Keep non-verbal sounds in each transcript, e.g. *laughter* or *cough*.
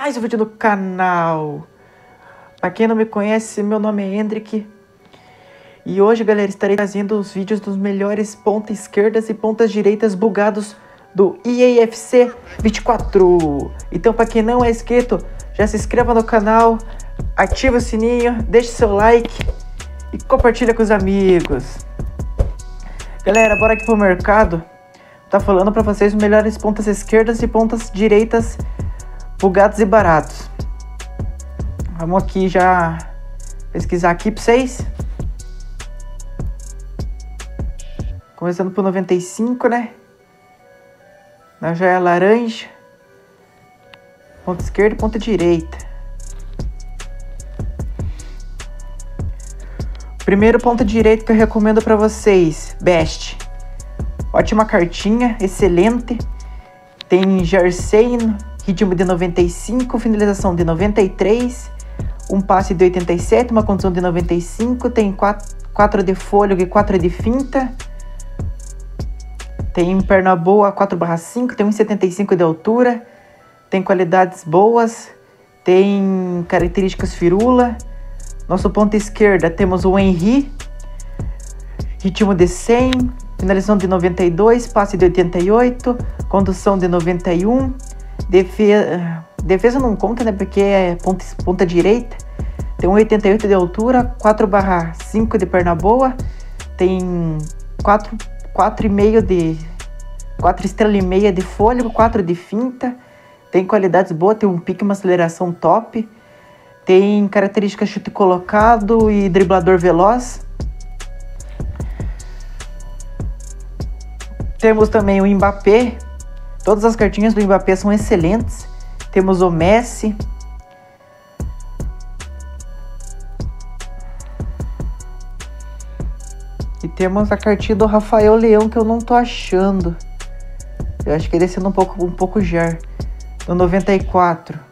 mais um vídeo do canal. Pra quem não me conhece, meu nome é Hendrik. E hoje, galera, estarei trazendo os vídeos dos melhores pontas esquerdas e pontas direitas bugados do EAFC 24. Então, pra quem não é inscrito, já se inscreva no canal, ativa o sininho, deixe seu like e compartilha com os amigos. Galera, bora aqui pro mercado. Tá falando pra vocês os melhores pontas esquerdas e pontas direitas bugados e baratos. Vamos aqui já pesquisar aqui para vocês. Começando por 95, né? Na já é laranja. Ponta esquerda e ponta direita. Primeiro ponta direita que eu recomendo para vocês, Best. Ótima cartinha, excelente. Tem jersey ritmo de 95, finalização de 93, um passe de 87, uma condição de 95, tem 4, 4 de fôlego e 4 de finta. Tem perna boa 4/5, tem 1,75 de altura, tem qualidades boas, tem características firula. Nosso ponto esquerda temos o Henry, ritmo de 100, finalização de 92, passe de 88, condução de 91, Defesa, defesa não conta, né? Porque é ponta, ponta direita. Tem 1,88 de altura, 4 barra 5 de perna boa. Tem 4, 4,5 de... 4 estrelas e meia de fôlego, 4 de finta. Tem qualidades boas, tem um pique uma aceleração top. Tem características chute colocado e driblador veloz. Temos também o Mbappé, Todas as cartinhas do Mbappé são excelentes. Temos o Messi. E temos a cartinha do Rafael Leão que eu não tô achando. Eu acho que ele sendo um pouco, um pouco jar. No 94.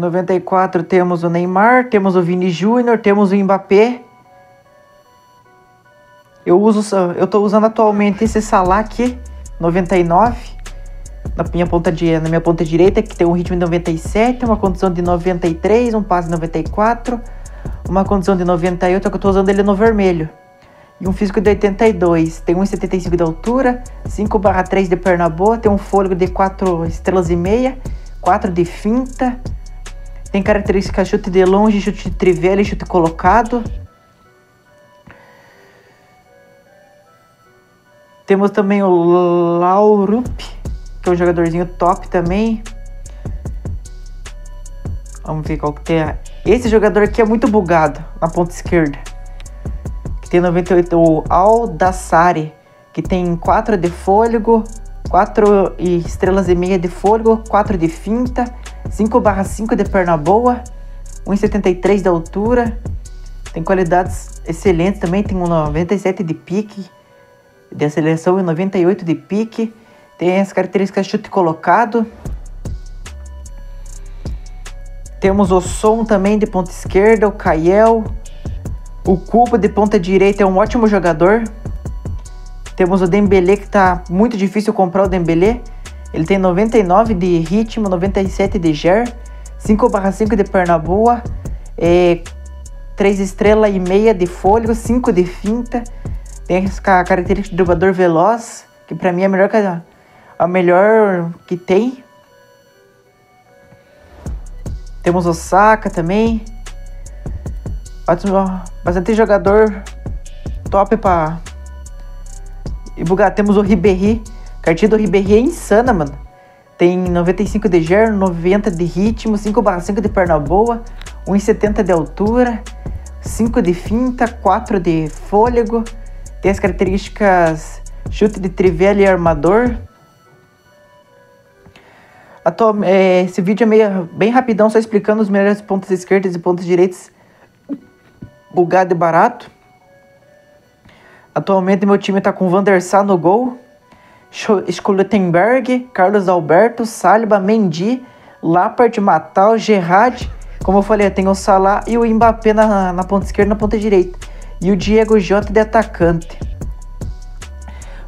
94 temos o Neymar, temos o Vini Júnior, temos o Mbappé. Eu uso, eu tô usando atualmente esse Salah aqui, 99, na minha ponta de, na minha ponta direita, que tem um ritmo de 97, uma condição de 93, um passe de 94, uma condição de 98, é que eu tô usando ele no vermelho. E um físico de 82, tem 1,75 de altura, 5/3 de perna boa, tem um fôlego de 4 estrelas e meia, 4 de finta, tem características chute de longe, chute de trivela e chute colocado. Temos também o Laurup, que é um jogadorzinho top também. Vamos ver qual que tem. Esse jogador aqui é muito bugado na ponta esquerda. Que tem 98, o Aldassari, que tem 4 de fôlego, 4 estrelas e meia de fôlego, 4 de finta 5 barra 5 de perna boa, 1,73 de altura, tem qualidades excelentes também, tem um 97 de pique, de aceleração e 98 de pique, tem as características chute colocado. Temos o som também de ponta esquerda, o Kaiel. O Cubo de ponta direita é um ótimo jogador. Temos o Dembele que está muito difícil comprar o Dembele. Ele tem 99 de ritmo, 97 de ger, 5/5 de perna boa, é, 3 estrelas e meia de fôlego, 5 de finta. Tem a característica de driblador veloz, que para mim é a melhor, a melhor que tem. Temos o Saka também. Bastante jogador top para e bugar. Temos o Ribéry Cartinha do Ribéry é insana, mano. Tem 95 de ger, 90 de ritmo, 5/5 de perna boa, 1,70 de altura, 5 de finta, 4 de fôlego. Tem as características chute de trivela e armador. Atual, é, esse vídeo é meio, bem rapidão, só explicando os melhores pontos esquerdos e pontos direitos bugado e barato. Atualmente meu time tá com o Van der Sar no gol. Schultenberg, Carlos Alberto, Saliba, Mendy, Lapart, Matal, Gerard, Como eu falei, tem o Salah e o Mbappé na, na ponta esquerda e na ponta direita. E o Diego Jota de atacante.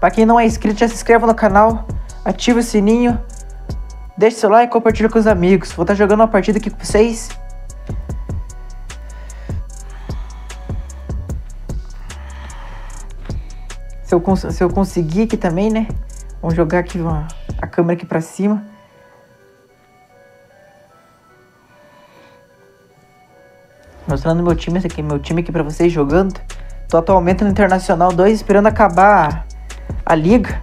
Para quem não é inscrito, já se inscreva no canal, ative o sininho, deixe seu like e compartilhe com os amigos. Vou estar tá jogando uma partida aqui com vocês. Se eu, se eu conseguir aqui também, né? Vamos jogar aqui a câmera aqui pra cima. Mostrando meu time, esse aqui, meu time aqui pra vocês jogando. Tô atualmente no Internacional 2, esperando acabar a liga.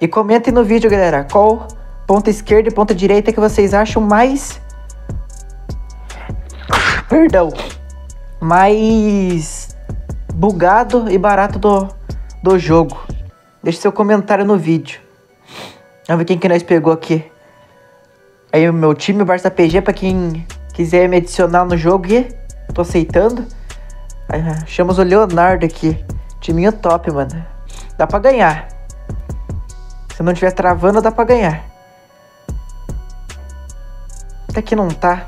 E comentem no vídeo, galera, qual ponta esquerda e ponta direita que vocês acham mais... *laughs* Perdão. Mais bugado e barato do, do jogo. Deixe seu comentário no vídeo. Vamos ver quem que nós pegou aqui. Aí o meu time, o Barça PG, pra quem quiser me adicionar no jogo e tô aceitando. Aí, chamamos o Leonardo aqui. Timinho top, mano. Dá pra ganhar. Se não estiver travando, dá pra ganhar. Até que não tá.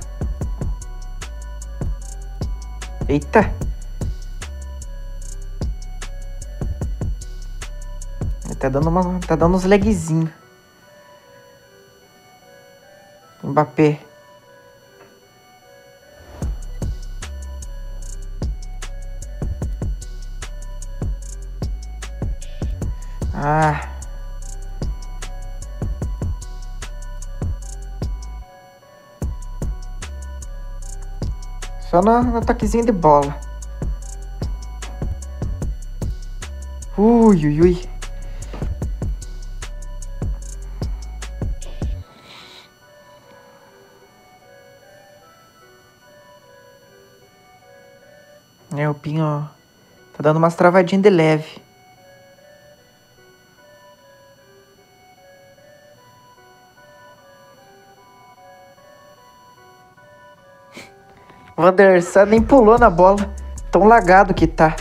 Eita. Tá dando, uma, tá dando uns lagzinhos. Mbappé. Ah. Só no, no toquezinho de bola. Ui, ui, ui. É, o Pinho tá dando umas travadinhas de leve. *laughs* O Anderson nem pulou na bola. Tão lagado que tá.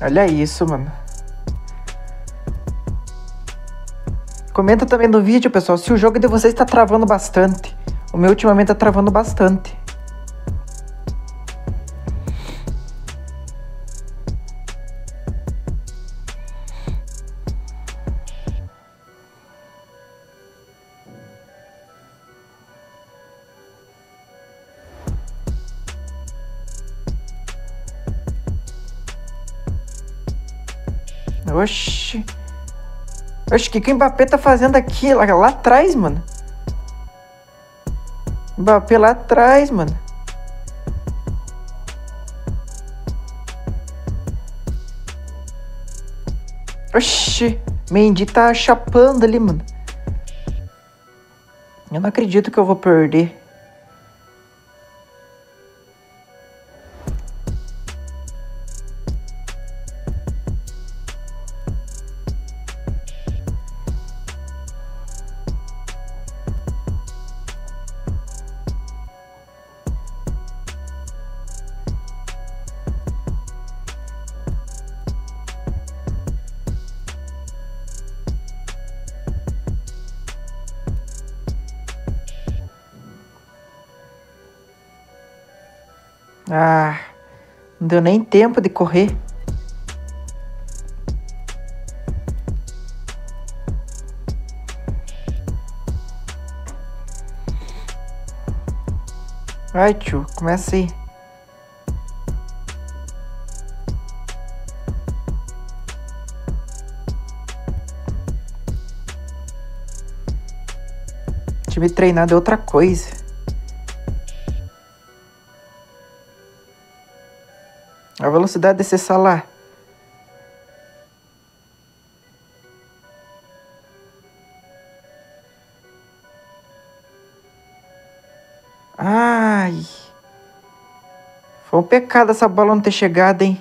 Olha isso, mano. Comenta também no vídeo, pessoal, se o jogo de vocês tá travando bastante. O meu ultimamente tá travando bastante. Oxi. Oxi, o que, que o Mbappé tá fazendo aqui? Lá, lá atrás, mano. Mbappé lá atrás, mano. Oxi, Mendy tá chapando ali, mano. Eu não acredito que eu vou perder. Ah, não deu nem tempo de correr. Vai, tio, começa aí. Time treinado é outra coisa. A velocidade desse salar. Ai. Foi um pecado essa bola não ter chegado, hein?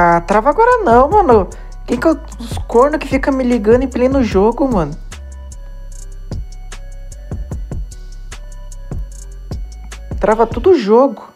Ah, trava agora não, mano. Quem que os cornos que fica me ligando em pleno jogo, mano? Trava tudo o jogo.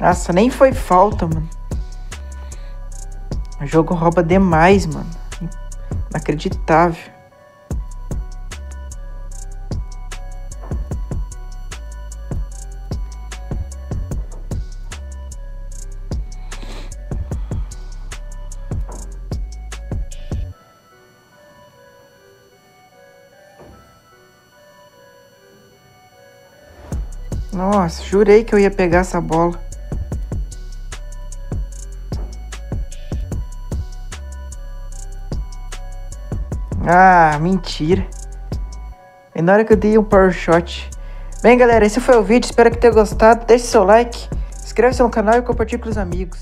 Nossa, nem foi falta, mano. O jogo rouba demais, mano. Inacreditável. Nossa, jurei que eu ia pegar essa bola. Ah, mentira. E na hora que eu dei um power shot. Bem, galera, esse foi o vídeo. Espero que tenha gostado. Deixe seu like, inscreva-se no canal e compartilhe com os amigos.